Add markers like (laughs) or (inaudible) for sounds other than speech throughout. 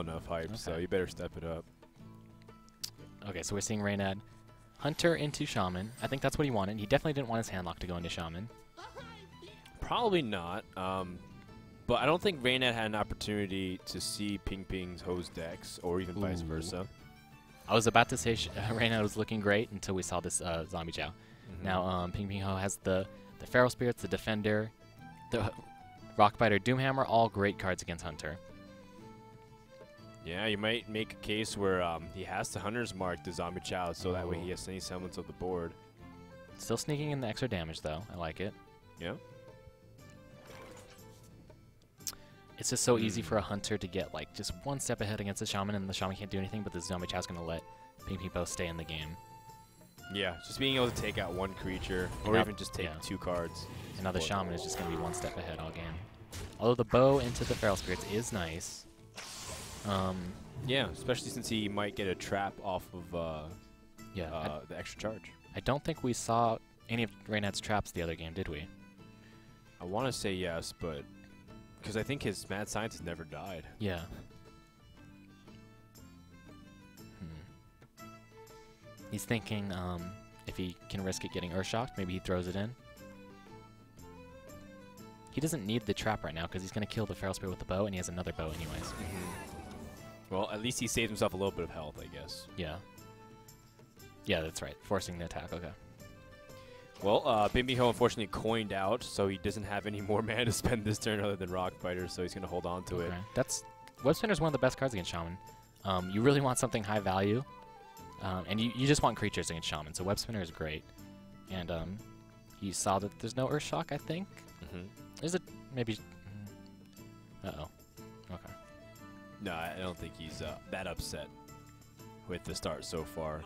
enough hype, so you better step it up. Okay, so we're seeing Reynad Hunter into Shaman. I think that's what he wanted. He definitely didn't want his handlock to go into Shaman. Probably not. Um, but I don't think Reynad had an opportunity to see Ping Ping's hose decks, or even vice versa. I was about to say sh- (laughs) Reynad was looking great until we saw this uh, Zombie Chow. Mhm. Now, um, Ping Ping Ho has the, the Feral Spirits, the Defender, the Rockbiter, Doomhammer, all great cards against Hunter. Yeah, you might make a case where um, he has to Hunter's Mark the Zombie Chow so that way Oh. he has any semblance of the board. Still sneaking in the extra damage, though. I like it. Yeah. It's just so easy Hmm. for a Hunter to get, like, just one step ahead against the Shaman, and the Shaman can't do anything, but the Zombie Chow's going to let Ping Ping Ho stay in the game. Yeah, just being able to take out one creature, or even just take yeah. two cards. And now the Shaman is just going to be one step ahead all game. Although the bow into the Feral Spirits is nice. Um, Yeah, especially since he might get a trap off of uh, yeah, uh, the extra charge. I, don't think we saw any of Reynad's traps the other game, did we? I want to say yes, but because I think his mad scientist never died. Yeah. Hmm. He's thinking um, if he can risk it getting Earthshocked, maybe he throws it in. He doesn't need the trap right now because he's going to kill the Feral Spirit with the bow, and he has another bow anyways. Well, at least he saved himself a little bit of health, I guess. Yeah. Yeah, that's right. Forcing the attack. Okay. Well, uh, Ping Ping Ho unfortunately coined out, so he doesn't have any (laughs) more mana to spend this turn other than Rockbiter, so he's going to hold on to it. That's Web Spinner is one of the best cards against Shaman. Um, you really want something high value, um, and you, you just want creatures against Shaman. So Web Spinner is great, and um, you saw that there's no Earth Shock. I think hmm there's a maybe. Uh oh. Okay. No, I I don't think he's uh, that upset with the start so far.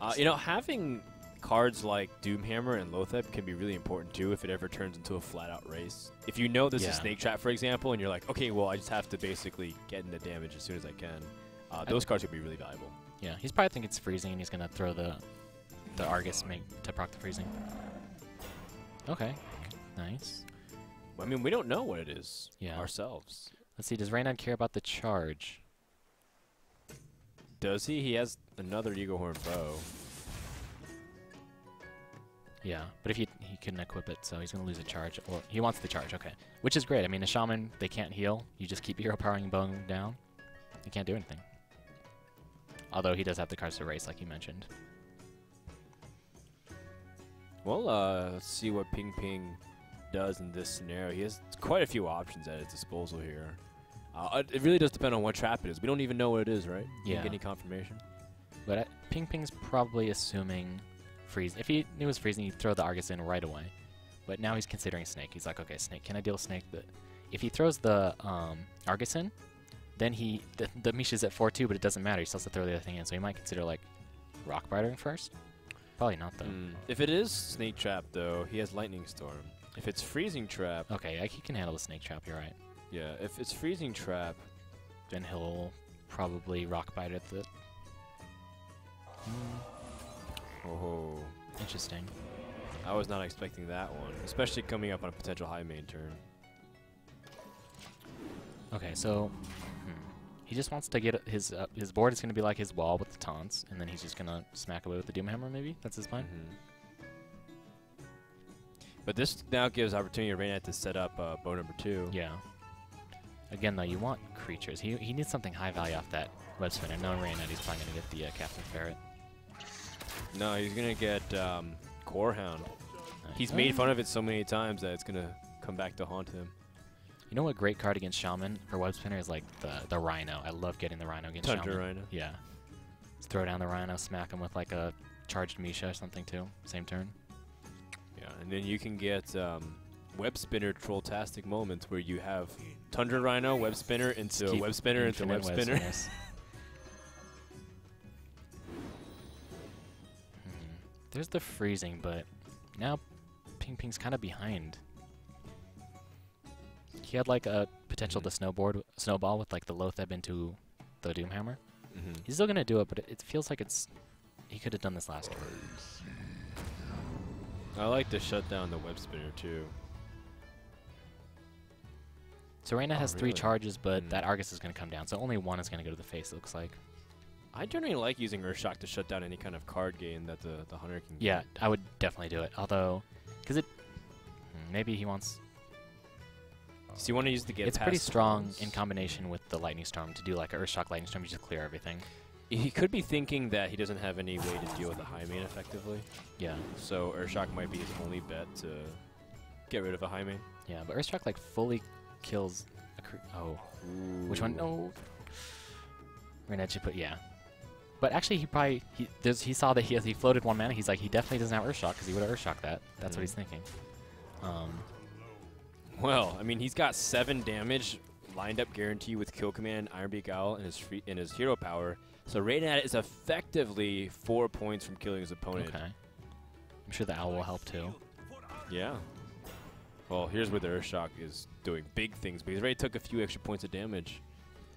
Uh, you know, having cards like Doomhammer and Loatheb can be really important too if it ever turns into a flat-out race. If you know this Yeah. is Snake Trap, for example, and you're like, okay, well, I just have to basically get into damage as soon as I can, uh, I- those cards could be really valuable. Yeah, he's probably thinking it's freezing, and he's gonna throw the the Argus make to proc the freezing. Okay. Nice. I mean, we don't know what it is Yeah. ourselves. Let's see. Does Reynad care about the charge? Does he? He has another Eaglehorn bow. Yeah, but if he he couldn't equip it, so he's gonna lose a charge. Or he wants the charge. Okay, which is great. I mean, a shaman they can't heal. You just keep (laughs) hero powering bone down. He can't do anything. Although he does have the cards to race, like you mentioned. Well, uh, let's see what Ping Ping does in this scenario. He has quite a few options at his disposal here. Uh, it- really does depend on what trap it is. We don't even know what it is, right? Didn't Yeah. Get any confirmation? But uh, Ping Ping's probably assuming freeze. If he knew it was freezing, he'd throw the Argus in right away. But now he's considering Snake. He's like, okay, Snake, can I deal with Snake? But if he throws the um, Argus in, then he the, the Misha's at 4-2, but it doesn't matter. He still has to throw the other thing in. So he might consider like Rock Bitering first. Probably not though. Mm. If it is Snake Trap, though, he has Lightning Storm. If it's Freezing Trap, Okay, yeah, he can handle the Snake Trap. You're right. Yeah, if it's Freezing Trap, Then he'll probably Rock Bite at the. Hmm, oh, interesting. I was not expecting that one, especially coming up on a potential high main turn. Okay, so hmm, he just wants to get his uh, his board is going to be like his wall with the taunts, and then he's just going to smack away with the Doom Hammer. Maybe that's his plan. Mhm. But this now gives opportunity to Reynad to set up uh, bow number two. Yeah. Again, though, you want creatures. He he needs something high value off that web spinner. Knowing Reynad, he's probably going to get the uh, Captain Ferret. No, he's gonna get um, Core Hound. Nice. He's made fun of it so many times that it's gonna come back to haunt him. You know what great card against Shaman for web spinner is like the the Rhino. I love getting the Rhino against Tundra Shaman. Rhino. Yeah. Just throw down the Rhino, smack him with like a charged Misha or something too. Same turn. Yeah, and then you can get um, Web Spinner Trolltastic moments where you have Tundra Rhino, Web Spinner into keep Web Spinner into Web Spinner. Hmm. There's the freezing, but now Ping Ping's kind of behind. He had like a potential Mhm. to snowboard, snowball with like the Loatheb into the Doomhammer. Mhm. He's still gonna do it, but it, it feels like it's he could have done this last turn. I like to shut down the Web Spinner too. So Reynad Oh, has three really? charges, but Hmm. that Argus is going to come down. So only one is going to go to the face, it looks like. I generally like using Earthshock to shut down any kind of card game that the, the hunter can Yeah, I would definitely do it. Although, because it. hmm, Maybe he wants. So you want to use the get it's pretty strong in combination with the Lightning Storm to do like a Earthshock Lightning Storm, you just clear everything. He could be thinking that he doesn't have any way to deal with a high main effectively. Yeah, So Earthshock might be his only bet to get rid of a high main. yeah, but Earthshock like fully kills. A cre- oh, which one? Ooh. No. Reynad should put yeah. But actually, he probably he he saw that he he floated one mana. He's like he definitely doesn't have Earthshock because he would have Earthshocked that. That's what Mhm. he's thinking. Um, Well, I mean, he's got seven damage lined up guarantee with Kill Command, Ironbeak Owl, and his free, and his hero power. So Reynad is effectively four points from killing his opponent. okay. I'm sure the owl will help too. Yeah. Well, here's where the Earthshock is doing big things because already took a few extra points of damage.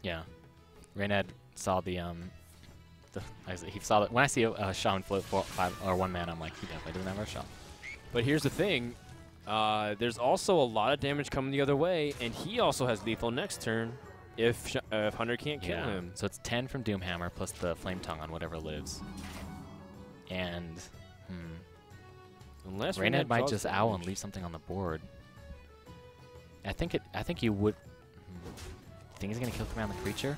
Yeah. Reynad saw the um. The, he saw that when I see a, a shaman float four, five or one man, I'm like he definitely doesn't have shot. But here's the thing. Uh, there's also a lot of damage coming the other way, and he also has lethal next turn if uh, if Hunter can't kill him. So it's 10 from Doomhammer plus the Flame Tongue on whatever lives. And, hmm. Unless Reynad might just owl and leave something on the board. I think it. I think he would. Hmm. Think he's gonna kill command the creature?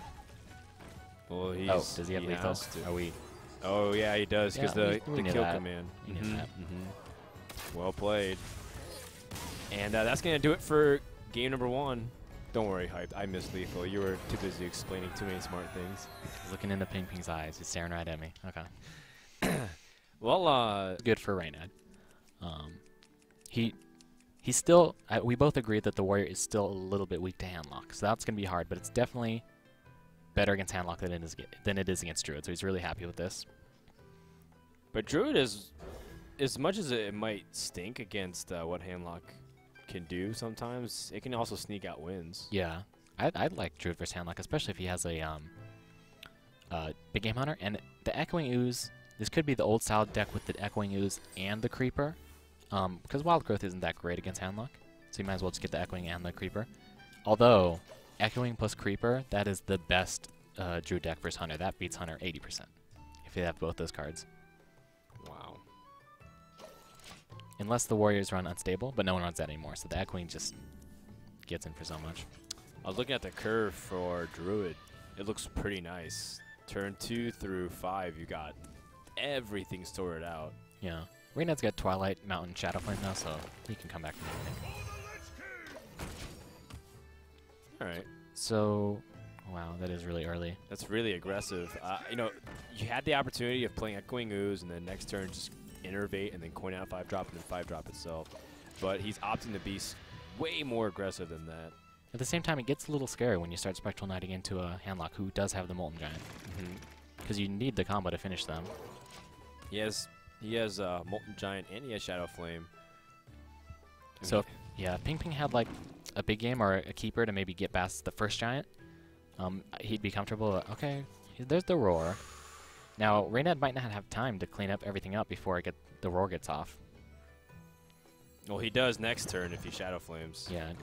Well, he's, oh, does he have lethal? has to. Are we? Oh yeah, he does because Yeah, the we- we the kill that. command. We knew Mhm, that. mhm. Well played. And uh, that's gonna do it for game number one. Don't worry, hype. I missed lethal. You were too busy explaining too many smart things. He's looking into Ping Ping's eyes. He's staring right at me. Okay. (coughs) Well, uh, good for Reynad. Um, he he's still. I, we both agree that the warrior is still a little bit weak to handlock, so that's gonna be hard. But it's definitely better against handlock than it is than it is against druid. So he's really happy with this. but Druid is as much as it might stink against uh, what Handlock can do. Sometimes it can also sneak out wins. Yeah, I I like druid versus handlock, especially if he has a um uh big game hunter and the echoing ooze. This could be the old style deck with the echoing ooze and the creeper, um because wild growth isn't that great against handlock, so you might as well just get the echoing and the creeper. Although echoing plus creeper, that is the best uh, druid deck versus hunter. That beats hunter 80% if you have both those cards. Wow. Unless the warriors run unstable, but no one runs that anymore, so the echoing just gets in for so much. I was looking at the curve for Druid. It looks pretty nice. Turn two through five, you got everything sorted out. Yeah. Reynad's got Twilight Mountain Shadowflame now, so he can come back from anything. All right. So, wow, that is really early. That's really aggressive. Uh, you know, you had the opportunity of playing Echoing Ooze and then next turn just innervate and then coin out five drop and then five drop itself. But he's opting to be way more aggressive than that. At the same time, it gets a little scary when you start Spectral Knighting into a Handlock who does have the Molten Giant, Mm-hmm. because you need the combo to finish them. He has he has uh, Molten Giant and he has Shadow Flame. And So, yeah, Ping Ping had like a big game or a keeper to maybe get past the first Giant. Um, he'd be comfortable. uh, Okay, there's the Roar. Now, Reynad might not have time to clean up everything up before it get, the Roar gets off. well, he does next turn if he Shadow Flames. Yeah, And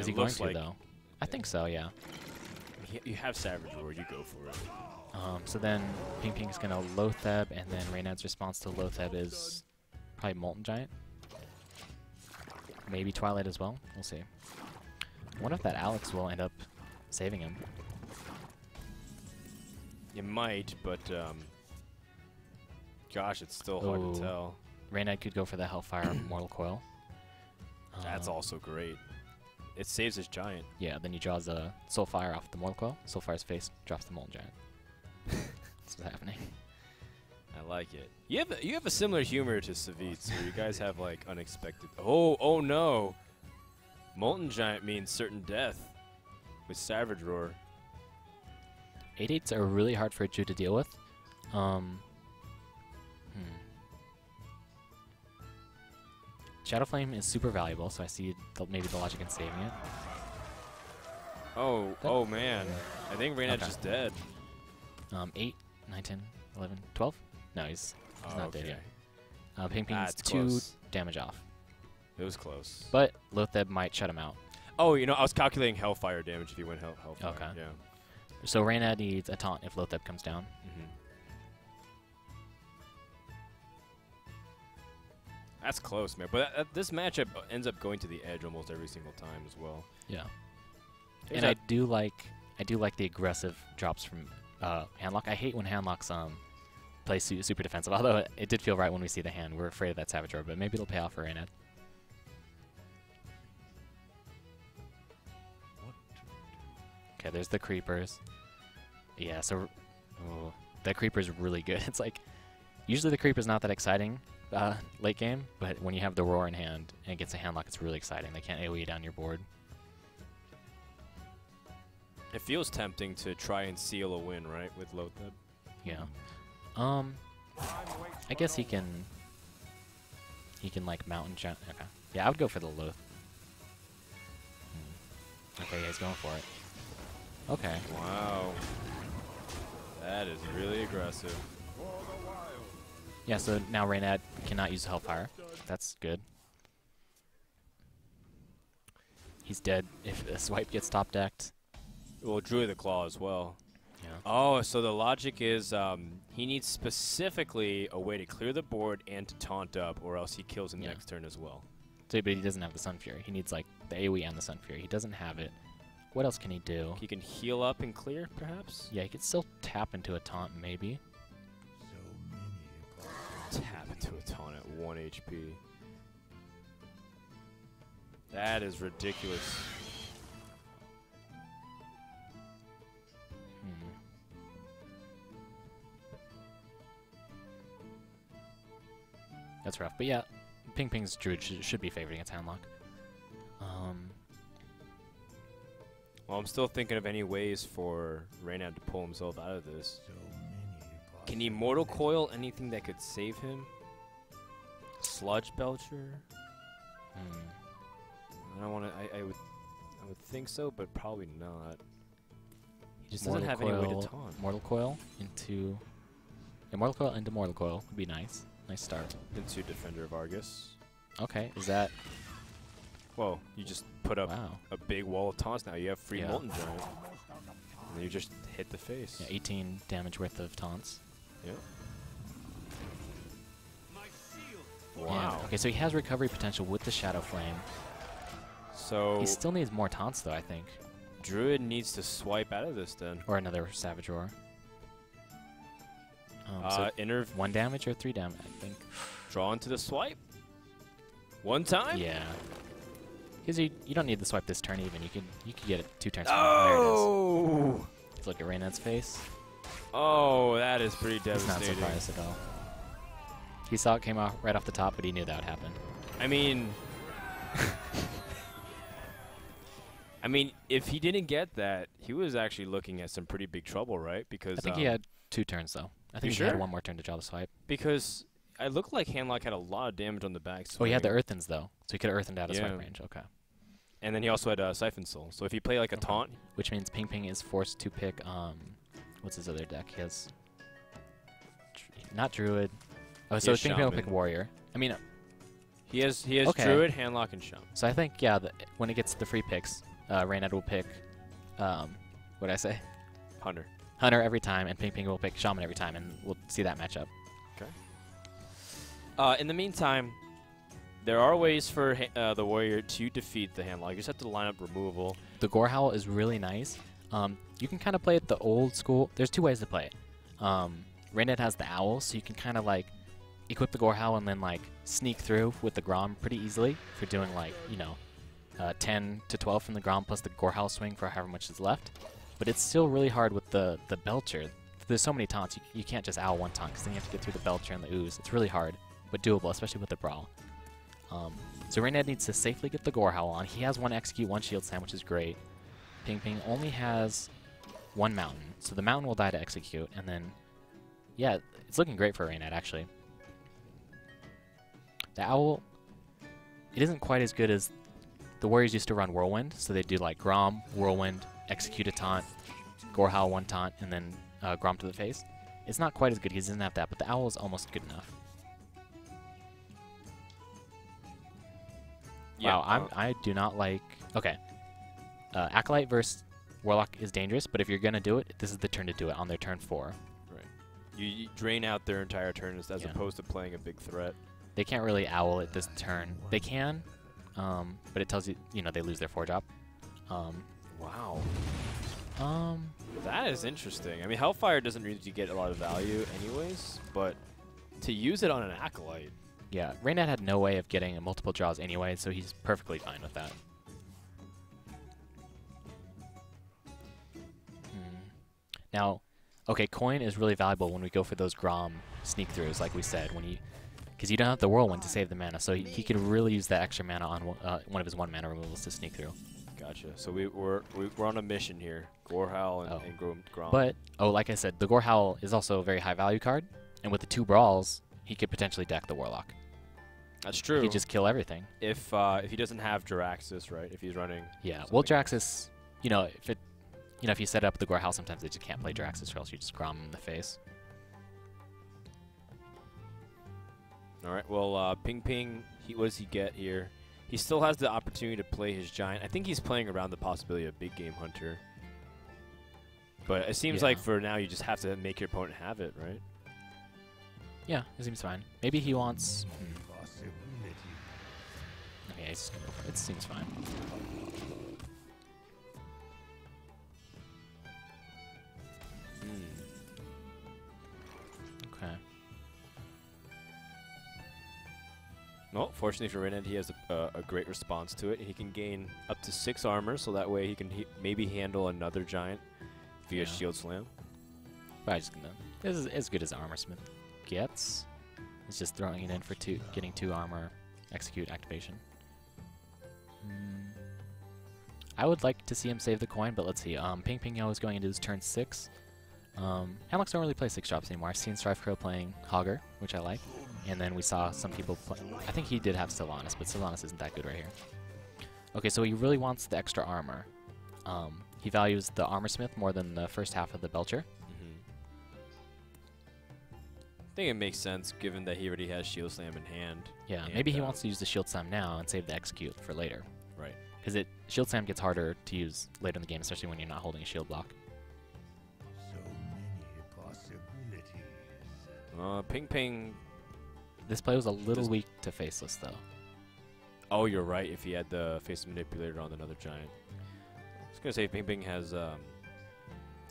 is he going to like though? I think so. Yeah. You have Savage Roar, you go for it. Um, so then Ping Ping's gonna Loatheb, and then Reynad's response to Loatheb is probably Molten Giant. Maybe Twilight as well. We'll see. I wonder if that Alex will end up saving him. You might, but um, gosh, it's still hard to tell. Reynad could go for the Hellfire (clears throat) Mortal Coil. That's Uh, also great. It saves his giant. Yeah, then he draws a Soulfire off the Mortal Coil. Soulfire's face drops the Molten Giant. That's what's happening. I like it. You have a, you have a similar humor to Savitz, where you guys have like unexpected. Oh, oh no! Molten Giant means certain death with Savage Roar. 8-8s are really hard for a Jew to deal with. Um, hmm. Shadow Flame is super valuable, so I see the, maybe the logic in saving it. Oh, That- oh man! I think Reynad's Okay. just dead. Um, 8, 9, 10, 11, 12? No, he's, he's Oh, not dead okay. yet. Uh, Ping Ping's That's 2 close. damage off. It was close. But Loatheb might shut him out. Oh, you know, I was calculating Hellfire damage if he went hell, Hellfire. Okay. Yeah. So Reynad needs a taunt if Loatheb comes down. hmm That's close, man. But uh, this matchup ends up going to the edge almost every single time as well. Yeah. There's and I do like I do like the aggressive drops from uh, Handlock. I hate when Handlocks um play su- super defensive. Although it, it did feel right when we see the hand. We're afraid of that Savage but maybe it'll pay off for Reynad. Okay, there's the creepers. Yeah, so oh, that creeper's really good. (laughs) It's like usually the creeper's not that exciting uh, late game, but when you have the roar in hand and it gets a handlock, it's really exciting. They can't AoE down your board. It feels tempting to try and seal a win, right, with Loatheb. Yeah. Um, I guess he can. He can like mountain jump. Okay. Yeah, I would go for the Loth. Hmm. Okay, yeah, he's going for it. Okay. Wow. That is really aggressive. Yeah, so now Reynad cannot use the Hellfire. That's good. He's dead if a swipe gets top decked. Well, Druid the Claw as well. Yeah. Oh, so the logic is um, he needs specifically a way to clear the board and to taunt up, or else he kills in the Yeah. next turn as well. So, but he doesn't have the Sun Fury. He needs like the AoE and the Sun Fury. He doesn't have it. What else can he do? He can heal up and clear, perhaps? Yeah, he could still tap into a taunt, maybe. Tap into a taunt at 1 HP. That is ridiculous. That's rough, but yeah, Ping Ping's Druid should, should be favored against Handlock. Um, Well, I'm still thinking of any ways for Reynad to pull himself out of this. Can he Mortal Coil anything that could save him? Sludge Belcher? hmm. I don't want to. I, I would. I would think so, but probably not. He just Mortal doesn't have any way to taunt. Mortal Coil into yeah, Mortal Coil into Mortal Coil would be nice. Nice start. Into Defender of Argus. Okay, is that Whoa! You just put up wow? a big wall of taunts. Now you have free Yeah. Molten Giant, and you just hit the face. Yeah, 18 damage worth of taunts. Yeah. Yeah, Wow. Okay, so he has recovery potential with the Shadow Flame. So He still needs more taunts though, I think, Druid needs to swipe out of this then. or another Savage Roar. Um, Uh, so inner one damage or three damage, I think. draw into the swipe. One time. Yeah. Because you, you don't need the swipe this turn even. You can you can get it two turns. from it is. Oh. Let's look at Reynad's face. Oh, that is pretty He's not devastating. surprised at all. He saw it came off right off the top, but he knew that would happen. I mean, (laughs) I mean, if he didn't get that, he was actually looking at some pretty big trouble, right? Because I think um, he had two turns though. I think he sure? had one more turn to draw the swipe. because I looked like Handlock had a lot of damage on the back. Oh, he had the swing, Earthens though, so he could have Earthened out of Yeah. swipe range. Okay. and then he also had uh, Siphon Soul. So if he played like a Okay. taunt, Which means Ping Ping is forced to pick um, what's his other deck? He has not Druid. Oh, so Ping Ping will pick. Warrior. I mean, he has he has Okay. Druid, Handlock, and Shaman. so I think yeah, the, when it gets to the free picks, uh, Reynad will pick, um, what did I say? Hunter. Hunter every time, and Ping Ping will pick Shaman every time, and we'll see that matchup. Uh, in the meantime, there are ways for uh, the warrior to defeat the handlock. You just have to line up removal. The Gore Howl is really nice. Um, you can kind of play it the old school. There's two ways to play it. Um, has the Owl, so you can kind of like equip the Gore Howl and then like sneak through with the Grom pretty easily for doing like, you know, uh, 10 to 12 from the Grom plus the Gore Howl swing for however much is left. But it's still really hard with the, the Belcher. There's so many taunts, you, you can't just Owl one taunt because then you have to get through the Belcher and the Ooze. It's really hard, but doable, especially with the Brawl. Um, so Reynad needs to safely get the Gore Howl on. He has one Execute, one Shield Slam, which is great. Ping Ping only has one Mountain, so the Mountain will die to Execute, and then, yeah, it's looking great for Reynad, actually. The Owl, it isn't quite as good as the Warriors used to run Whirlwind, so they do like Grom, Whirlwind, Execute a Taunt, Gore Howl one Taunt, and then uh, Grom to the face. It's not quite as good, he doesn't have that, but the Owl is almost good enough. Wow, I'm, I do not like. Okay, uh, Acolyte versus Warlock is dangerous, but if you're gonna do it, this is the turn to do it on their turn four. You, you drain out their entire turn as, as Yeah. opposed to playing a big threat. They can't really owl it this turn. They can, um, but it tells you, you know, they lose their four drop. Um, Wow. um, That is interesting. I mean, Hellfire doesn't really get a lot of value anyways, but to use it on an Acolyte, yeah, Reynad had no way of getting multiple draws anyway, so he's perfectly fine with that. Hmm. Now, okay, coin is really valuable when we go for those Grom sneak throughs, like we said, when he, because you don't have the Whirlwind to save the mana, so he, he could really use that extra mana on one- uh, one of his one mana removals to sneak through. Gotcha. So we, we're we, we're on a mission here. Gorehowl and, Oh. and Grom. But oh, like I said, the Gore Howl is also a very high value card, and with the two brawls, he could potentially deck the Warlock. that's true. He just kill everything. if uh, if he doesn't have Jaraxxus, right? If he's running. Yeah. Well. Jaraxxus, you know, if it, you know, if you set up the Gore Howl, sometimes they just can't play Jaraxxus, or else you just Grom him in the face. All right. Well, uh, Ping Ping. He what does he get here? He still has the opportunity to play his giant. I think he's playing around the possibility of big game hunter. But it seems like for now you just have to make your opponent have it, right? Yeah, it seems fine. Maybe he wants. Hmm. Okay, he's just gonna go for it. It seems fine. Hmm. Well, fortunately for Reynad, he has a, uh, a great response to it. He can gain up to six armor, so that way he can he maybe handle another giant via Yeah. shield slam. But I just gonna. This is as good as Armor Smith gets. It's just throwing it in for two, getting two armor, execute activation. Hmm. I would like to see him save the coin, but let's see. Um, Ping Ping Ho is going into his turn six. Um, Handlocks don't really play six drops anymore. I've seen StrifeCro playing Hogger, which I like. And then we saw some people play. I think he did have Sylvanas, but Sylvanas isn't that good right here. Okay, so he really wants the extra armor. Um, he values the Armor Smith more than the first half of the Belcher. hmm I think it makes sense given that he already has shield slam in hand. Yeah, And, maybe he uh, wants to use the Shield Slam now and save the Execute for later. Right. Because it Shield Slam gets harder to use later in the game, especially when you're not holding a shield block. So many possibilities. Uh, Ping Ping. This play was a little Does- weak to Faceless, though. Oh, you're right. If he had the face manipulator on another giant, I was gonna say Ping Ping has. Um,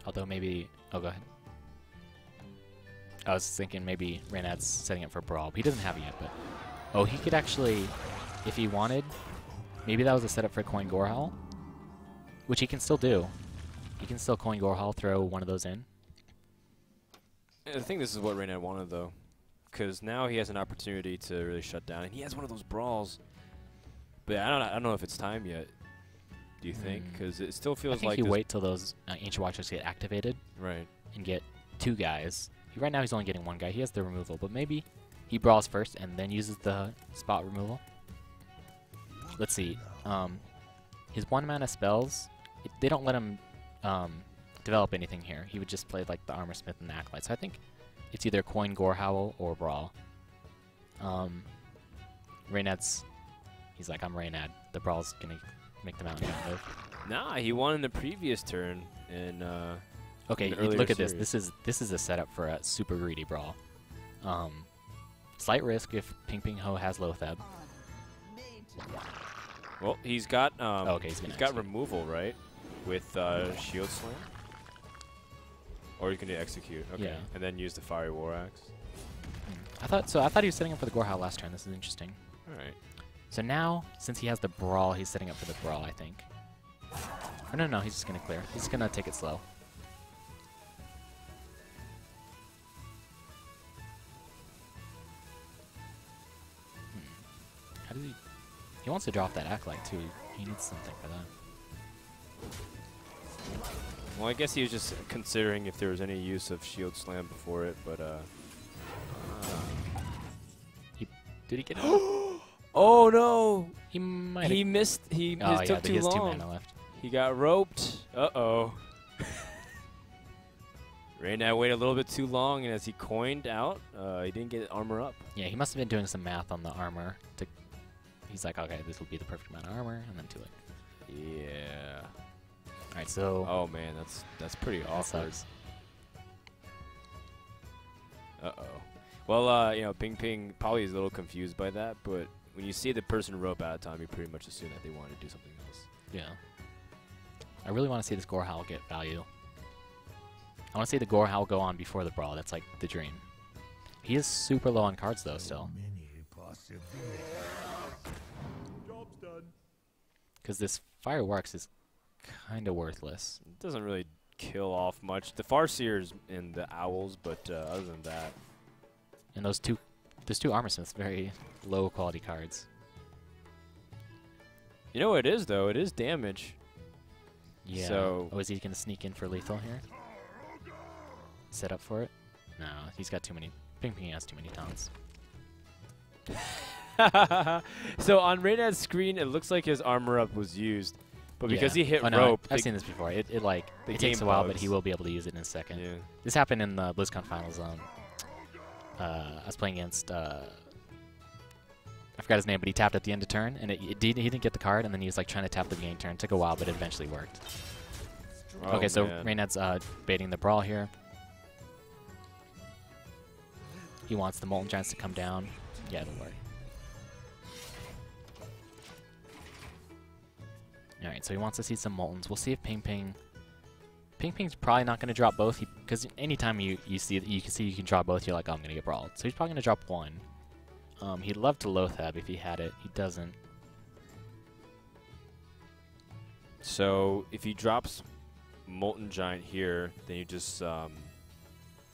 Although maybe... Oh, go ahead. I was thinking maybe Reynad's setting up for Brawl. He doesn't have it yet, but... Oh, he could actually, if he wanted, maybe that was a setup for Coin Gorehowl, which he can still do. He can still Coin Gorehowl, throw one of those in. I think this is what Reynad wanted though, because now he has an opportunity to really shut down, and he has one of those brawls. But I don't. I don't know if it's time yet. Do you think? Mm. Because it still I feels think like you wait till those uh, Ancient Watchers get activated, Right. and get two guys. Right now he's only getting one guy. He has the removal, but maybe he brawls first and then uses the spot removal. Let's see. Um, his one mana spells, it, they don't let him um, develop anything here. He would just play like the Armor Smith and the Acolyte. So I think it's either Coin Gore Howl or Brawl. Um, Reynad's, he's like, I'm Reynad. The Brawl's gonna make the mountain move. Nah, he won in the previous turn, and uh, Okay, look at this. series. This is this is a setup for a super greedy brawl. Um, slight risk if Ping Ping Ho has Loatheb. well, he's got. Um, Oh, okay, he's gonna got removal right, with uh, shield slam. Or you can do execute. Okay. Yeah. And then use the fiery war axe. I thought so. I thought he was setting up for the Gorehowl last turn. This is interesting. All right. So now, since he has the brawl, he's setting up for the brawl. I think. Or no, no, he's just gonna clear. He's gonna take it slow. Hmm. How does he? He wants to drop that acolyte too. He needs something for that. Well, I guess he was just considering if there was any use of shield slam before it, but uh. he Did he get (gasps) it? oh no! he might. He missed. He oh his yeah, took too he has two long. mana left. He got roped. Uh oh. (laughs) Reynad waited a little bit too long, and as he coined out, uh, he didn't get armor up. Yeah, he must have been doing some math on the armor. To, he's like, okay, this will be the perfect amount of armor, and then too late. Yeah. Right, so Oh man, that's that's pretty that awkward. Uh oh. Well, uh, you know, Ping Ping probably is a little confused by that, but when you see the person rope out of time, you pretty much assume that they wanted to do something else. Yeah. I really want to see this Gore Howl get value. I want to see the Gore Howl go on before the brawl. That's like the dream. He is super low on cards though still, because this fireworks is kind of worthless. It doesn't really kill off much. The Farseers and the Owls, but uh, other than that, And those two, those two armor smiths, very low quality cards. you know what it is though. It is damage. Yeah. So- oh, is he gonna sneak in for lethal here? Set up for it? No, he's got too many. Ping Ping has too many taunts. (laughs) so on Reynad's screen, it looks like his armor up was used, but because Yeah. he hit oh, no, rope, I've seen this before. It, it like it takes a while, but he will be able to use it in a second. yeah. This happened in the BlizzCon finals. Um, uh, I was playing against. Uh, I forgot his name, but he tapped at the end of turn, and it, it did, he didn't get the card, and then he was like trying to tap the beginning turn. took a while, but it eventually worked. Oh, okay, so man. Reynad's uh, baiting the brawl here. He wants the Molten Giants to come down. Yeah, it'll work. Alright, so he wants to see some Moltens. We'll see if Ping Ping... Ping Ping's probably not going to drop both, because anytime you, you see you can see you can drop both, you're like, oh, I'm going to get brawled. So he's probably going to drop one. Um, he'd love to Loatheb if he had it. He doesn't. So if he drops Molten Giant here, then you just um,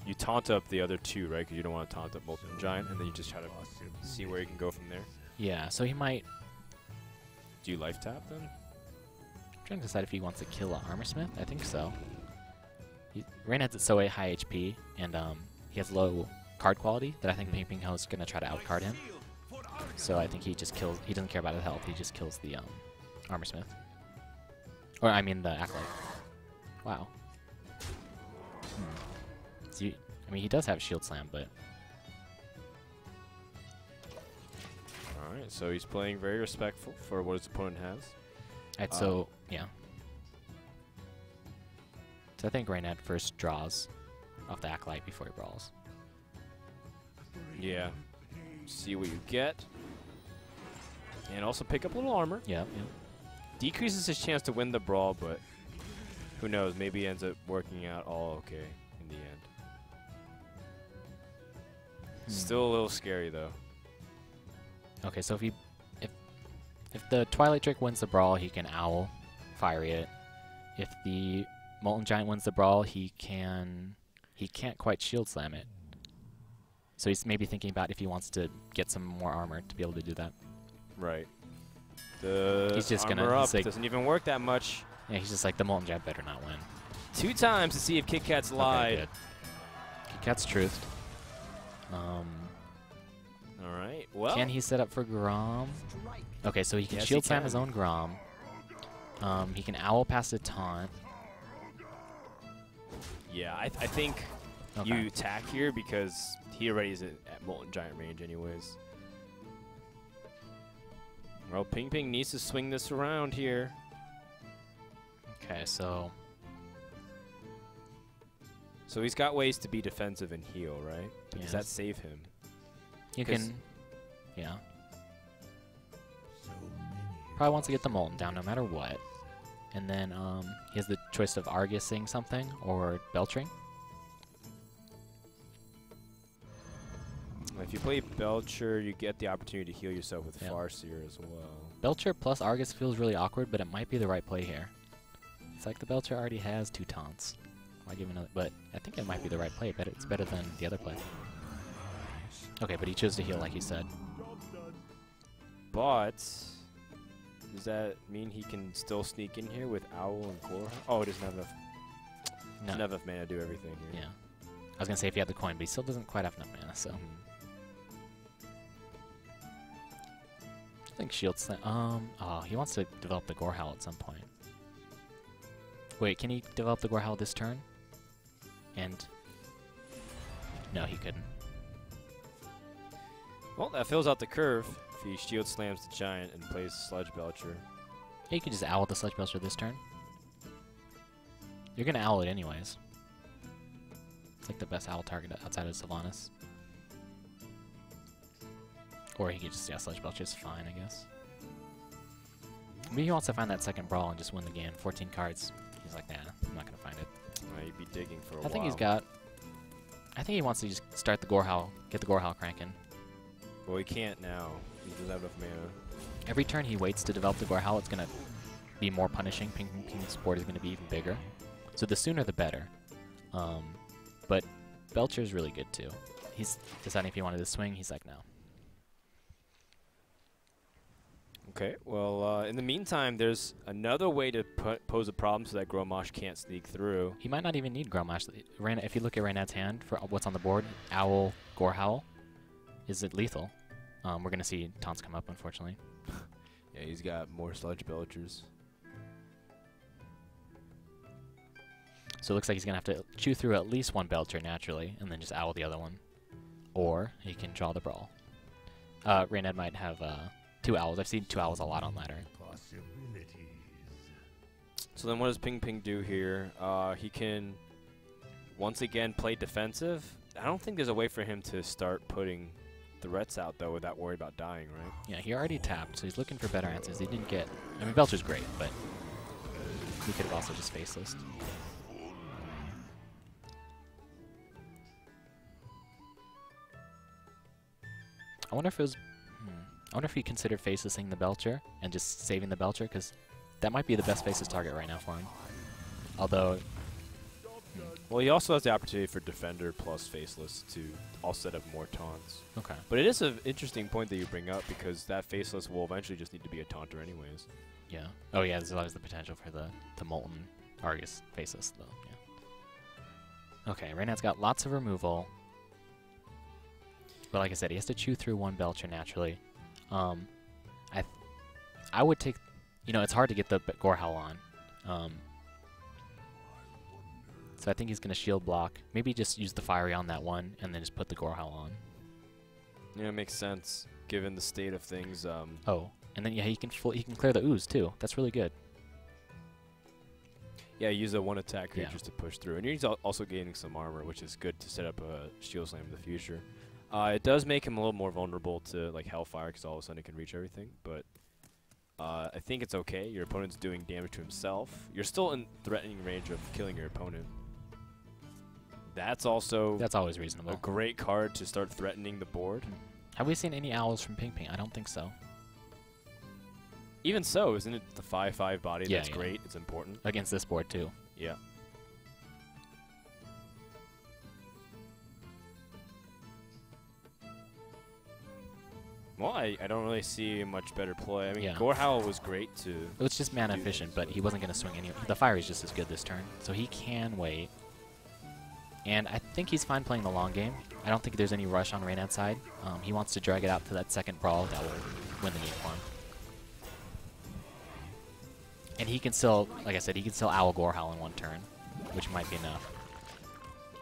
you taunt up the other two, right? Because you don't want to taunt up Molten Giant, and then you just try to see where you can go from there. Yeah, so he might... Do you life tap then? To decide if he wants to kill an armor smith. I think so. He, Reynad's at so a high HP, and um, he has low card quality that I think Ping Ping Ho is gonna try to outcard him. So I think he just kills. He doesn't care about his health. He just kills the um, armor smith, or I mean the acolyte. Wow. Hmm. So you, I mean, he does have shield slam, but All right, so he's playing very respectful for what his opponent has. I'd Uh, so yeah. So I think Reynad first draws off the acolyte before he brawls. Yeah. See what you get. And also pick up a little armor. Yeah, yeah. Decreases his chance to win the brawl, but who knows? Maybe ends up working out all okay in the end. Hmm. Still a little scary though. Okay, so if he if the Twilight Drake wins the brawl, he can owl, fiery it. If the Molten Giant wins the brawl, he can he can't quite shield slam it. So he's maybe thinking about if he wants to get some more armor to be able to do that. Right. The He's just gonna- armor up he's like- doesn't even work that much. Yeah, he's just like the Molten Giant better not win. Two times to see if Kit Kat's Okay, lied. good. Kit Kat's truth. Um, all right. Well, can he set up for Grom? Okay, so he can Yes, he shield slam his own Grom. Um, he can owl past the taunt. yeah, I, I think Okay. you attack here because he already is at, at Molten Giant range, anyways. Well, Ping Ping needs to swing this around here. Okay, so So he's got ways to be defensive and heal, right? Does that save him? You 'Cause- can, yeah, probably wants to get the Molten down no matter what. And then um, he has the choice of Argusing something or Belching. If you play Belcher, you get the opportunity to heal yourself with Yeah. Farseer as well. Belcher plus Argus feels really awkward, but it might be the right play here. It's like the Belcher already has two taunts. Why give another? But I think it might be the right play. Better, it's better than the other play. Okay, but he chose to heal like he said. But does that mean he can still sneak in here with Owl and Core? Oh, he doesn't have enough. No, Doesn't have enough mana to do everything here. yeah. I was gonna say if he had the coin, but he still doesn't quite have enough mana. So Mhm. I think Shield Slam. Um. Oh, he wants to develop the Gore Howl at some point. Wait, can he develop the Gore Howl this turn? And no, he couldn't. Well, that fills out the curve. If he shield slams the giant and plays Sludge Belcher. Yeah, you could just owl the Sludge Belcher this turn. You're gonna owl it anyways. It's like the best owl target outside of Sylvanas. Or he could just yeah, Sludge Belch is fine, I guess. Maybe he wants to find that second brawl and just win the game. 14 cards. He's like, nah, I'm not gonna find it. Might be digging for a I while. think he's got. I think he wants to just start the Gorehowl, get the Gorehowl cranking. Well, he can't now. He doesn't have mana. Every turn he waits to develop the Gorehowl, it's gonna be more punishing. Ping Ping Ping's board is gonna be even bigger. So the sooner the better. Um, but Belcher's really good too. He's deciding if he wanted to swing. He's like, no. Okay, well, uh, in the meantime, there's another way to pose a problem so that Grommash can't sneak through. He might not even need Grommash. Ran, if you look at Reynad's hand for what's on the board, Owl, Gorehowl, is it lethal? Um, we're gonna see taunts come up, unfortunately. (laughs) Yeah, he's got more Sludge Belchers. So it looks like he's gonna have to chew through at least one Belcher naturally, and then just owl the other one. Or he can draw the brawl. Uh, Reynad might have uh, two owls. I've seen two owls a lot on ladder. So then what does Ping Ping do here? Uh, he can, once again, play defensive. I don't think there's a way for him to start putting threats out, though, without worried about dying, right? Yeah, he already tapped, so he's looking for better answers. He didn't get. I mean, Belcher's great, but he could have also just faceless. I wonder if it was. Hmm, I wonder if he considered facelessing the Belcher and just saving the Belcher, because that might be the best faceless target right now for him. Although, Well, he also has the opportunity for Defender plus Faceless to all set up more taunts. okay. But it is an interesting point that you bring up because that Faceless will eventually just need to be a taunter anyways. Yeah. Oh yeah, there's always the potential for the the molten Argus faceless though. Yeah. Okay, Reynad's got lots of removal. But like I said, he has to chew through one Belcher naturally. Um, I th- I would take, you know, it's hard to get the Gorehowl on. Um, so I think he's gonna shield block. Maybe just use the fiery on that one, and then just put the Gorehowl on. Yeah, it makes sense given the state of things. Um, Oh, and then yeah, he can he can clear the ooze too. That's really good. yeah, use a one attack Yeah. creatures to push through, and he's al- also gaining some armor, which is good to set up a shield slam in the future. Uh, it does make him a little more vulnerable to like Hellfire because all of a sudden he can reach everything, but. Uh, I think it's okay. Your opponent's doing damage to himself. You're still in threatening range of killing your opponent. That's also That's always reasonable. a great card to start threatening the board. Have we seen any owls from Ping Ping? I don't think so. Even so, isn't it the 5-5 body Yeah, that's yeah. great? It's important. Against this board too. Yeah. Well, I, I don't really see much better play. I mean, Yeah. Gorehowl was great too. It was just mana efficient, but he wasn't going to swing any. The fire is just as good this turn, so he can wait. And I think he's fine playing the long game. I don't think there's any rush on Reynad's side. Um, he wants to drag it out to that second brawl that will win the game for him. And he can still, like I said, he can still Owl Gorehowl in one turn, which might be enough.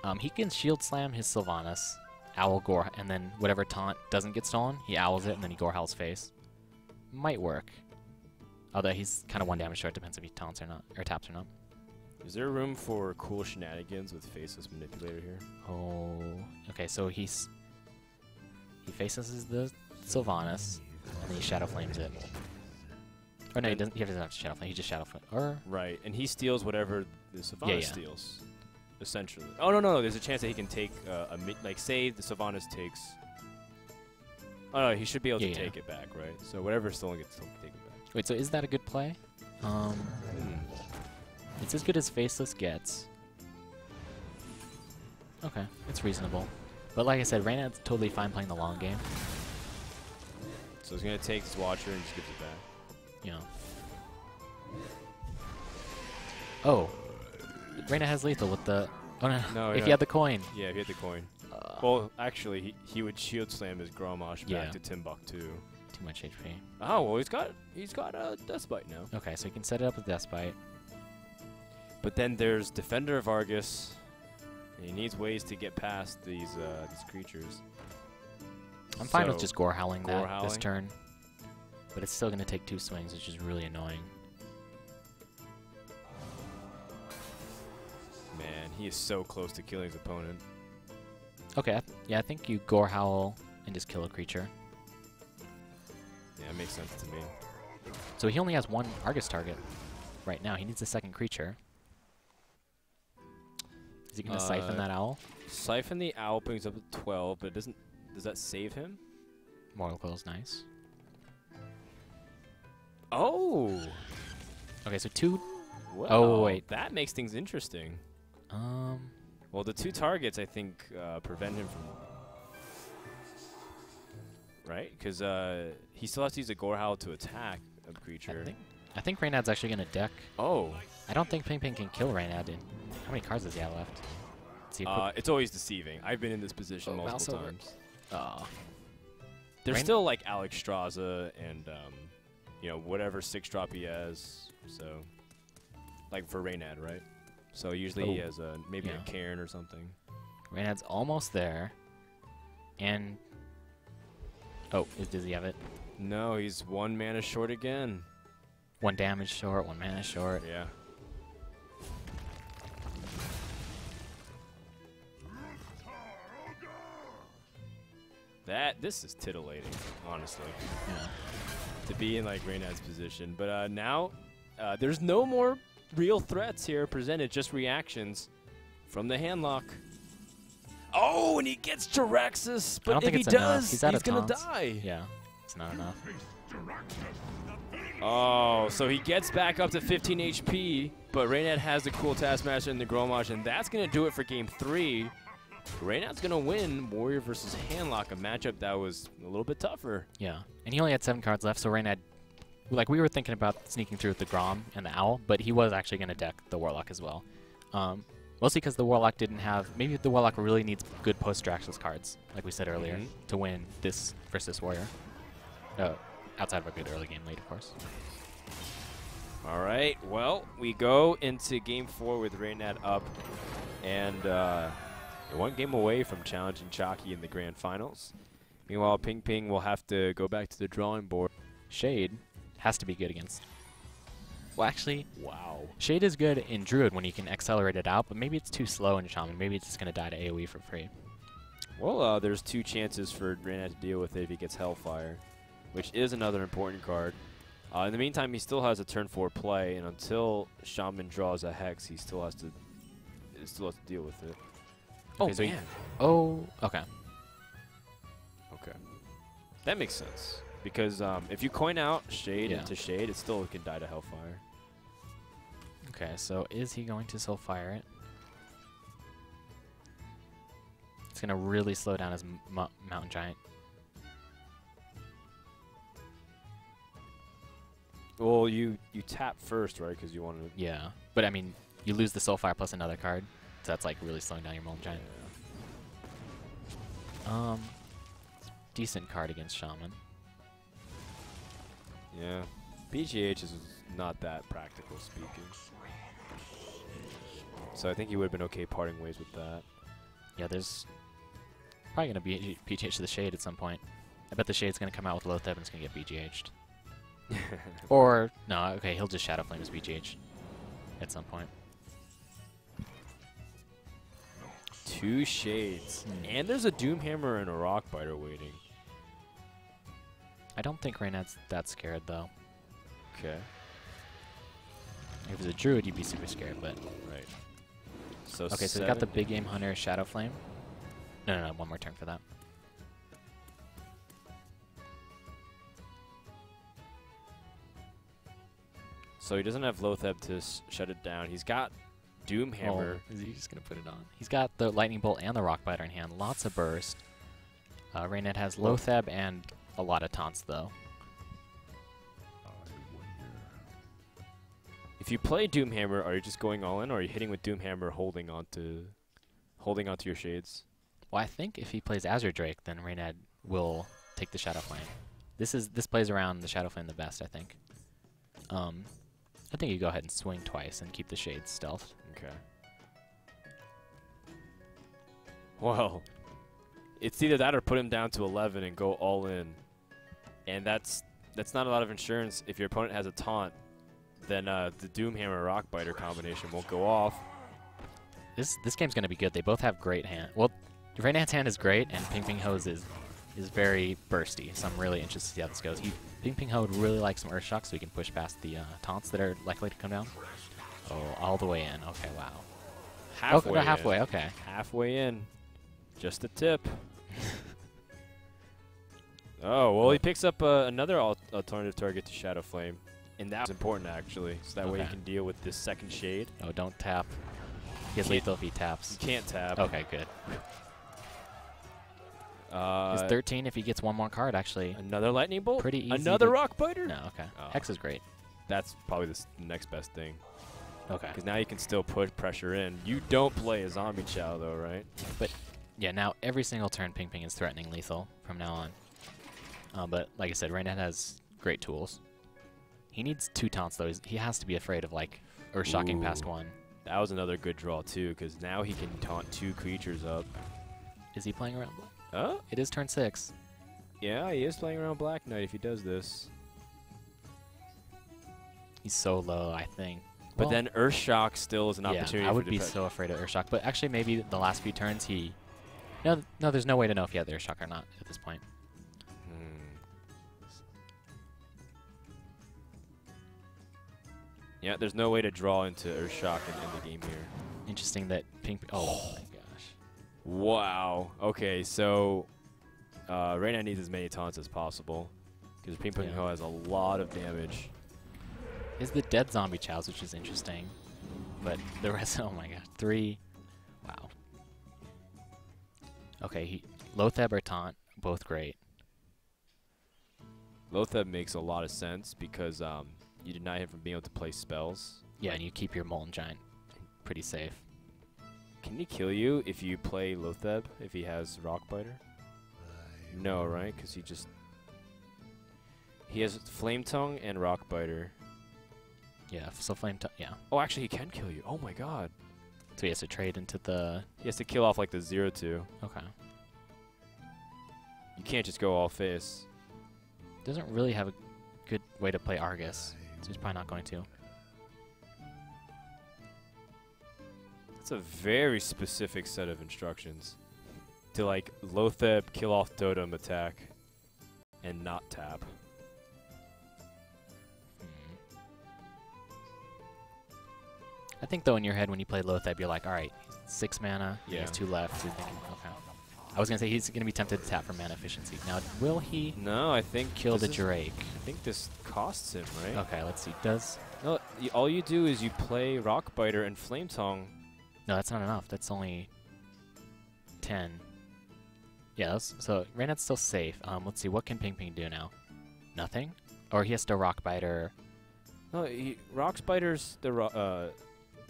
Um, he can Shield Slam his Sylvanas, Owl Gore, and then whatever taunt doesn't get stolen, he Owls it, and then he Gorehowl's face. Might work. Although he's kind of one damage short, depends if he taunts or not, or taps or not. Is there room for cool shenanigans with Faceless Manipulator here? Oh, okay. So he's he faces the Sylvanas, and he Shadow Flames it. Or no, he doesn't. He doesn't have to Shadow Flame. He just Shadow Flame. Or Right, and he steals whatever the Sylvanas yeah. steals, essentially. Oh no, no, no! There's a chance that he can take uh, a mi- like say the Sylvanas takes. Oh no, he should be able Yeah, to yeah. take it back, right? So whatever's stolen gets stolen, take it back. wait, so is that a good play? Um, it's as good as Faceless gets. Okay, it's reasonable. But like I said, Reynad's totally fine playing the long game. So he's gonna take this Watcher and just gives it back. You know. Oh, Reynad has lethal with the. Oh no! No, (laughs) if yeah. he had the coin. Yeah, if you hit the coin. Uh, Well, actually, he, he would shield slam his Grommash Yeah. back to Timbuktu. too much HP. Oh well, he's got he's got a Death Bite now. Okay, so he can set it up with Death Bite. But then there's Defender of Argus. He needs ways to get past these uh, these creatures. I'm fine with just Gore Howling that Gore this turn. But it's still going to take two swings, which is really annoying. Man, he is so close to killing his opponent. Okay, yeah, I think you Gore Howl and just kill a creature. Yeah, it makes sense to me. So he only has one Argus target right now. He needs a second creature. Is he going to siphon Uh, that owl? Siphon the owl brings up to 12, but it doesn't. Does that save him? Mortal Coil's nice. Oh. Okay, so two. Well, Oh, wait. That makes things interesting. Um, Well, the two targets I think uh, prevent him from. Right? Because uh, he still has to use a Gorehowl to attack a creature. I think I think Reynad's actually going to deck. Oh. I don't think Ping Ping can kill Reynad. dude. how many cards does he have left? He Uh, it's always deceiving. I've been in this position Oh, multiple times. Aw. There's Rain- still like Alexstrasza and um, you know whatever six drop he has. So like for Reynad, right? So usually he Oh, has a maybe yeah. a Cairn or something. Reynad's almost there. And oh, is, does he have it? No, he's one mana short again. One damage short, one mana short. Yeah. That this is titillating, honestly, Yeah. to be in like Reynad's position. But uh, now, uh, there's no more real threats here presented, just reactions from the handlock. Oh, and he gets Jaraxxus, but don't if think he enough. does, He's of gonna taunts. die. Yeah, it's not enough. Oh, so he gets back up to 15 HP, but Reynad has the Cruel Taskmaster and the Grommash, and that's going to do it for game three. Reynad's going to win Warrior versus Handlock, a matchup that was a little bit tougher. Yeah, and he only had seven cards left, so Reynad, like we were thinking about sneaking through with the Grom and the Owl, but he was actually going to deck the Warlock as well. Um, mostly because the Warlock didn't have. Maybe the Warlock really needs good post Draxus cards, like we said earlier, Mhm. to win this versus Warrior. Uh, outside of a good early game lead, of course. All right, well, we go into game four with Reynad up, and uh, one game away from challenging Chalky in the grand finals. Meanwhile, Ping Ping will have to go back to the drawing board. Shade has to be good against. Well, actually, Wow. Shade is good in Druid when you can accelerate it out, but maybe it's too slow in Shaman. Maybe it's just going to die to AoE for free. Well, uh, there's two chances for Reynad to deal with it if he gets Hellfire, which is another important card. Uh, in the meantime, he still has a turn four play, and until Shaman draws a Hex, he still has to he still has to deal with it. Okay, so he- Oh, okay. Okay. That makes sense. Because um, if you coin out Shade Yeah. into Shade, it still can die to Hellfire. Okay, so is he going to Soulfire it? It's going to really slow down his m- mu- Mountain Giant. Well, you, you tap first, right? Because you want to... Yeah. But, I mean, you lose the Soulfire plus another card, so that's, like, really slowing down your Mountain Giant. Um, decent card against Shaman. Yeah. BGH is not that practical speaking. So I think he would have been okay parting ways with that. Yeah, there's probably going to be BGH to the Shade at some point. I bet the Shade's going to come out with Lotheb and it's going to get BGH'd. (laughs) Or, no, okay, he'll just Shadow Flame his BGH at some point. Two shades. Hmm. And there's a Doomhammer and a Rockbiter waiting. I don't think Reynad's that scared, though. Okay. If it was a Druid, you'd be super scared, but... Right. So Okay, so we got the big game hunter Shadow Flame. No, no, no, one more turn for that. So he doesn't have Lotheb to shut it down. He's got Doomhammer. Oh, is he just gonna put it on? He's got the Lightning Bolt and the Rock Biter in hand. Lots of burst. Uh, Reynad has Lotheb and a lot of taunts, though. If you play Doomhammer, are you just going all in, or are you hitting with Doomhammer, holding onto, holding onto your shades? Well, I think if he plays Azure Drake, then Reynad will take the Shadow Flame. This is this plays around the Shadow Flame the best, I think. Um, I think you go ahead and swing twice and keep the shades stealthed. Okay. Well, it's either that or put him down to 11 and go all in, and that's that's not a lot of insurance. If your opponent has a taunt, then uh, the Doomhammer Rockbiter combination won't go off. this this game's gonna be good. They both have great hand. Well, Reynad's hand is great, and Ping Ping Ho's is is very bursty. So I'm really interested to see how this goes. He, Ping Ping Ho would really like some Earth Shock so he can push past the uh, taunts that are likely to come down. Oh, all the way in. Okay, wow. Halfway. okay, in. halfway. Okay. Halfway in. Just a tip. (laughs) oh, well, he picks up uh, another al alternative target to Shadow Flame. And that's important, actually. So that way you can deal with this second shade. Oh, don't tap. He has lethal if he taps. You can't tap. Okay, good. Uh, Is 13 if he gets one more card actually? another Lightning Bolt? Pretty easy Another Rock Biter? No, okay. Oh. Hex is great. That's probably the next best thing. Okay. Because now you can still put pressure in. You don't play a Zombie Chow, though, right? But yeah, now every single turn Ping Ping is threatening lethal from now on. Uh, but like I said, Reynad has great tools. He needs two taunts though. He's, he has to be afraid of like Earth shocking past one. That was another good draw, too, because now he can taunt two creatures up. Is he playing around? Oh, It is turn six. yeah, he is playing around Black Knight if he does this. He's so low, I think. But Well, then Earth Shock still is an yeah, opportunity I would be so afraid of Earth shock. But actually, maybe the last few turns he. No, no, there's no way to know if he had the Earth shock or not at this point. Hmm. Yeah, there's no way to draw into Earth Shock in, the game here. Interesting that Ping. Oh my gosh. Wow. Okay, so uh, Reyna needs as many taunts as possible because Ping Pong Yeah. Has a lot of damage. Is the dead zombie chows, which is interesting. But the rest, (laughs) oh my god, three. Wow. Okay, he Lotheb or Taunt, both great. Lotheb makes a lot of sense because um, you deny him from being able to play spells. Yeah, Like, and you keep your Molten Giant pretty safe. Can he kill you if you play Lotheb if he has Rock Biter? No, right? Because he just he has Flame Tongue and Rock Biter. Yeah, so Flame yeah. Oh, actually, he can kill you. Oh my God! So he has to trade into the. He has to kill off like the zero two. Okay. You can't just go all face. Doesn't really have a good way to play Argus, so he's probably not going to. That's a very specific set of instructions. To like Lotheb, kill off totem, attack, and not tap. I think though in your head when you play Lotheb, you're like, all right, six mana, he has two left. You're thinking, okay. I was gonna say he's gonna be tempted to tap for mana efficiency. Now, will he No, I think kill the is- Drake? I think this costs him, right? Okay, let's see. Does No, y- all you do is you play Rock Biter and Flame Tongue. no? That's not enough. That's only ten. Yeah. So Reynad's still safe. Um, let's see. What can Ping Ping do now? Nothing. Or he has to Rock Biter. No, he Rock Biter's the ro- uh,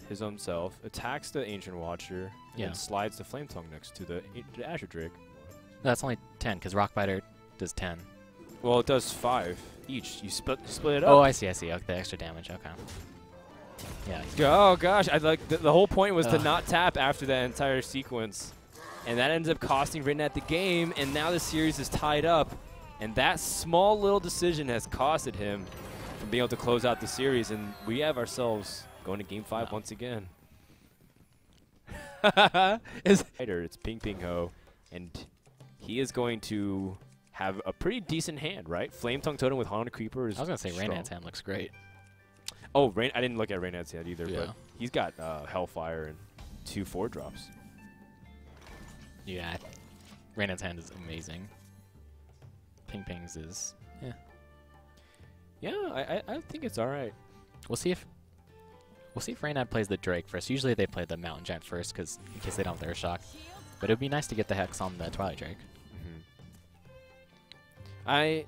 his own self, attacks the Ancient Watcher, and Yeah. then slides the Flame Tongue next to the, the Azure Drake. No, that's only ten because Rock Biter does ten. Well, it does five each. You split split it up. Oh, I see. I see. Okay, the extra damage. Okay. Yeah. Oh gosh, I like the, the whole point was to not tap after that entire sequence, and that ends up costing Reynad the game. And now the series is tied up, and that small little decision has costed him from being able to close out the series. And we have ourselves going to Game Five Wow. once again. (laughs) it's (laughs) it's Ping Ping Ho, and he is going to have a pretty decent hand, right? Flame Tongue Totem with Haunted Creeper is I was gonna say strong. Hand looks great. Oh, Rain, I didn't look at Reynad's hand either, Yeah. but he's got uh, Hellfire and two four drops. Yeah. Reynad's hand is amazing. Ping Ping's is. Yeah, I, I, I think it's all right. We'll see if. We'll see if Reynad plays the Drake first. Usually they play the Mountain Giant first, because in case they don't have Earth Shock. But it would be nice to get the Hex on the Twilight Drake. I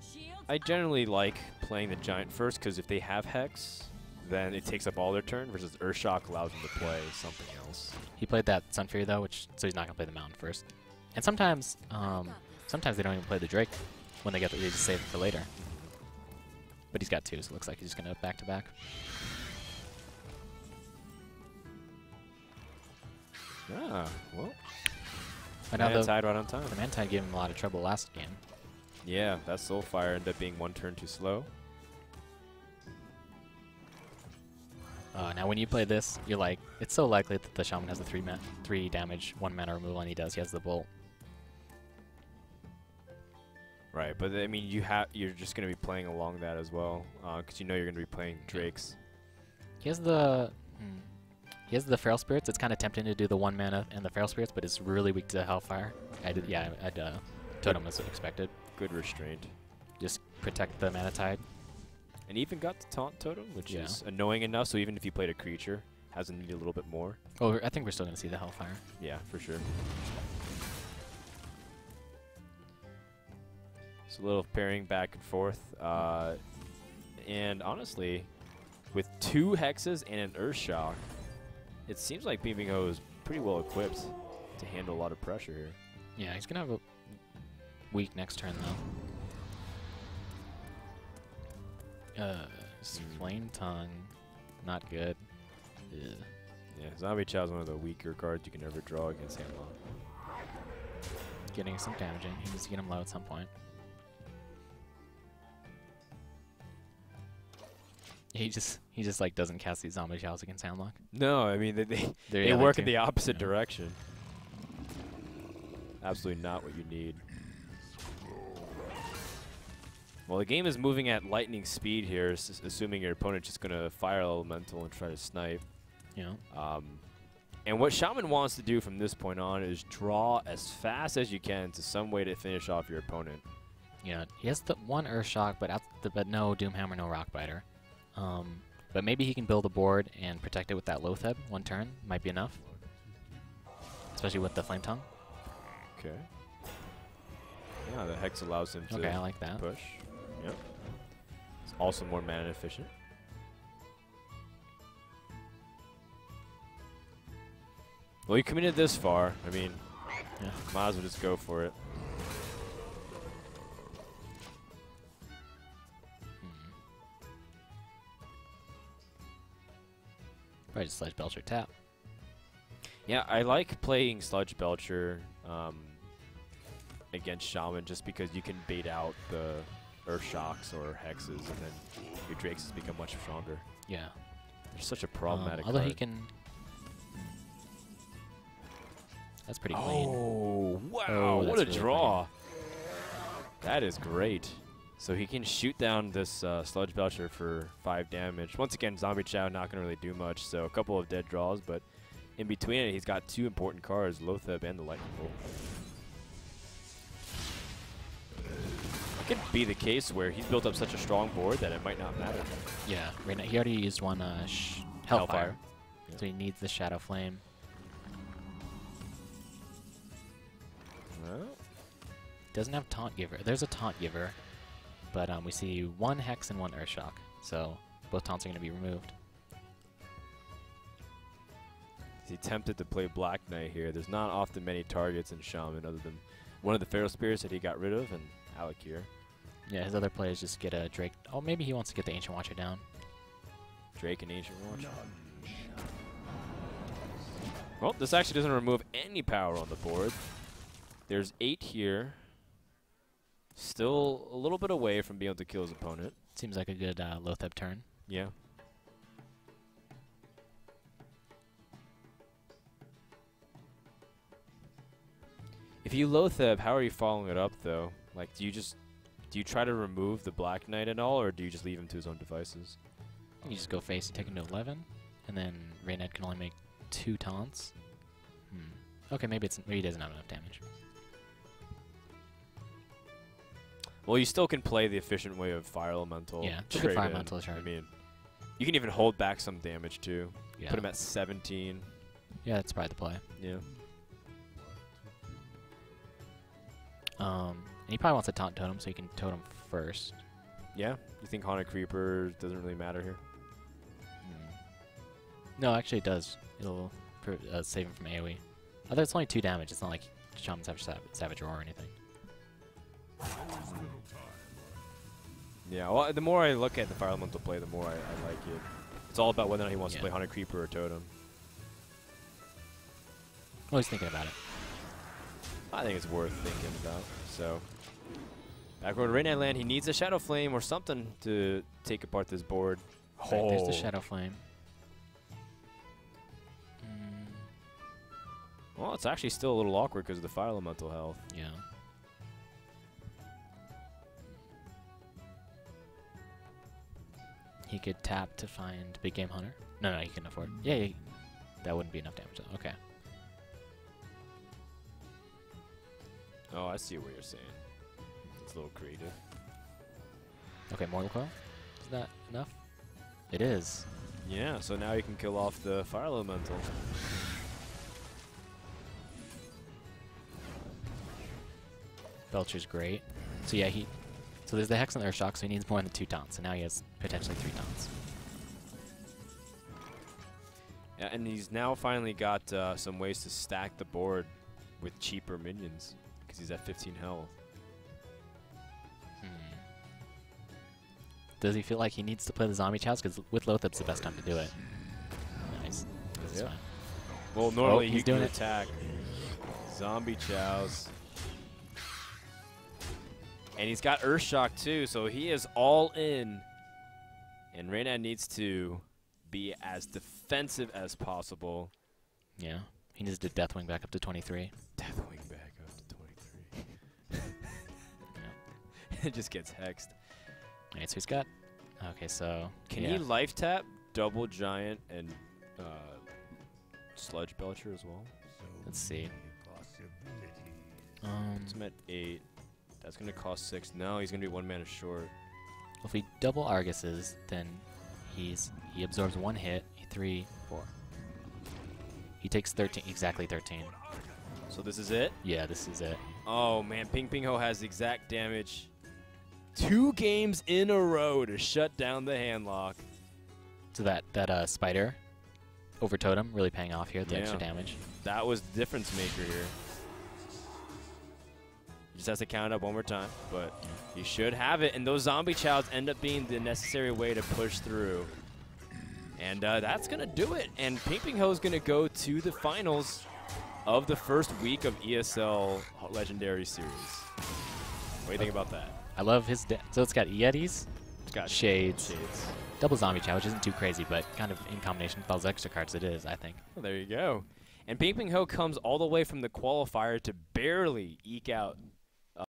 I generally like playing the Giant first because if they have Hex, then it takes up all their turn versus Earthshock allows them to play something else. He played that Sun Fury though, which so he's not gonna play the Mountain first. And sometimes, um, sometimes they don't even play the Drake when they get the, they just save it for later. But he's got two, so it looks like he's just gonna back to back. Ah, well, But now the, right on time. the Mana Tide gave him a lot of trouble last game. Yeah, that Soulfire ended up being one turn too slow. Uh, now, when you play this, you're like, it's so likely that the shaman has a three three damage, one mana removal, and he does. He has the bolt. Right, but I mean, you have you're just gonna be playing along that as well, because you know you're gonna be playing Drakes. He has the hmm, he has the feral spirits. It's kind of tempting to do the one mana and the feral spirits, but it's really weak to hellfire. I did, yeah, I'd uh, totem as expected. Good restraint. Just protect the mana tide. And even got the taunt totem, which Yeah. is annoying enough. So even if you played a creature, has to need a little bit more. Oh, I think we're still gonna see the hellfire. Yeah, for sure. It's a little pairing back and forth. Uh, and honestly, with two hexes and an Earth Shock, it seems like Ping Ping Ho is pretty well equipped to handle a lot of pressure here. Yeah, he's gonna have a weak next turn though. Uh, Mm. flame tongue, not good. Ugh. Yeah, Zombie Chow is one of the weaker cards you can ever draw against Handlock. Getting some damage in. He needs to get him low at some point. He just he just like doesn't cast these zombie chows against Handlock. No, I mean, they, they, (laughs) they yelling work in the opposite Yeah. direction. Absolutely not what you need. Well, the game is moving at lightning speed here, s- assuming your opponent's just going to fire elemental and try to snipe. You know. Um, and what Shaman wants to do from this point on is draw as fast as you can to some way to finish off your opponent. Yeah, he has the one Earth Shock, but out the, but no Doomhammer, no Rockbiter. Um, but maybe he can build a board and protect it with that Lotheb. One turn might be enough, especially with the Flame Tongue. Okay. Yeah, the Hex allows him to Okay, I like that. push. Yep. It's also more mana efficient. Well, you committed this far. I mean, Yeah. might as well just go for it. Probably just Sludge Belcher tap. Yeah, I like playing Sludge Belcher um, against Shaman just because you can bait out the Earth Shocks or Hexes, and then your Drakes become much stronger. Yeah. They're such a Um, problematic although card. he can. That's pretty clean. Oh, wow. Oh, what a really draw. That is great. So he can shoot down this uh, Sludge Belcher for 5 damage. Once again, Zombie Chow not going to really do much, so a couple of dead draws, but in between it, he's got two important cards, Lotheb and the Lightning Bolt. It could be the case where he's built up such a strong board that it might not matter. Yeah. Right now, he already used one uh, sh- Hellfire. Hellfire. Yeah. So he needs the Shadow Flame. Well, Doesn't have Taunt Giver. There's a Taunt Giver, but um, we see one Hex and one Earth Shock. So both taunts are going to be removed. he tempted to play Black Knight here. There's not often many targets in Shaman other than one of the Feral Spirits that he got rid of and Al'Akir. Yeah, his other plays just get a Drake. Oh, maybe he wants to get the Ancient Watcher down. Drake and Ancient Watcher. Well, this actually doesn't remove any power on the board. There's eight here. Still a little bit away from being able to kill his opponent. Seems like a good uh, Lotheb turn. Yeah. If you Lotheb, how are you following it up though? Like, do you just do you try to remove the Black Knight and all, or do you just leave him to his own devices? You just go face and take him to 11, and then Reynad can only make two taunts. Hmm. Okay, maybe it's maybe he doesn't have enough damage. Well, you still can play the efficient way of Fire Elemental. Yeah, trade Fire in. Elemental I mean, you can even hold back some damage too. Yeah. Put him at 17. yeah, that's probably the play. Yeah. Um, and he probably wants to taunt totem, so he can totem first. Yeah. You think Haunted Creeper doesn't really matter here? Hmm. No, actually it does. It'll uh, save him from AoE. Although it's only two damage, it's not like Shaman Savage, Sav- Savage Roar or anything. Yeah, well, the more I look at the Fire Elemental play, the more I, I like it. It's all about whether or not he wants yeah. to play Haunted Creeper or Totem. Always thinking about it. I think it's worth thinking about. So, back road Rain land, he needs a Shadow Flame or something to take apart this board. Right, there's the Shadow Flame. Mm. Well, it's actually still a little awkward because of the Fire Elemental health. Yeah. He could tap to find Big Game Hunter. No, no, he can afford. Yeah, yeah. That wouldn't be enough damage. though. Okay. Oh, I see what you're saying. It's a little creative. Okay, Mortal Coil. Is that enough? It is. Yeah, so now you can kill off the fire elemental. Belcher's great. So yeah, he. So there's the Hex and the Earth Shock, so he needs more than two taunts. and now he has potentially three taunts. Yeah, and he's now finally got uh, some ways to stack the board with cheaper minions because he's at 15 health. Hmm. Does he feel like he needs to play the Zombie Chows? Because with Lotheb's the best time to do it. Nice. This is Yeah. fine. Well, normally he's he can doing attack zombie chows. And he's got Earthshock too, so he is all in. And Reyna needs to be as defensive as possible. Yeah. He needs to Deathwing back up to 23. Deathwing back up to 23. (laughs) it just gets hexed. Alright, so he's got. Okay, so. Can yeah. he life tap double giant and uh, sludge belcher as well? Let's see. Um, It's at eight. That's gonna cost six. No, he's gonna be one mana short. if we double Argus's, then he's he absorbs one hit. Three, four. He takes 13, exactly 13. So this is it. Yeah, this is it. Oh man, Ping Ping Ho has exact damage. Two games in a row to shut down the handlock. So that that uh, spider over totem really paying off here. The extra damage. That was the difference maker here. Just has to count it up one more time, but he should have it. And those zombie chows end up being the necessary way to push through. And uh, that's going to do it. And Ping Ping Ho is going to go to the finals of the first week of ESL Legendary Series. What do you think about that? I love his. So it's got Yetis, It's got Shades, Shades. double zombie chow, which isn't too crazy, but kind of in combination with all those extra cards, it is. I think. Well, there you go. And Ping Ping Ho comes all the way from the qualifier to barely eke out